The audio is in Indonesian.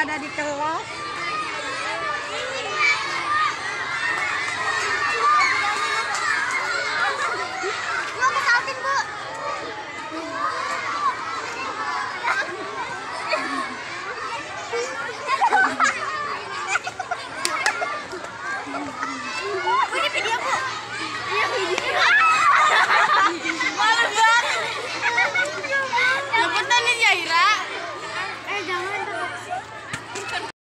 ada di kelas bu.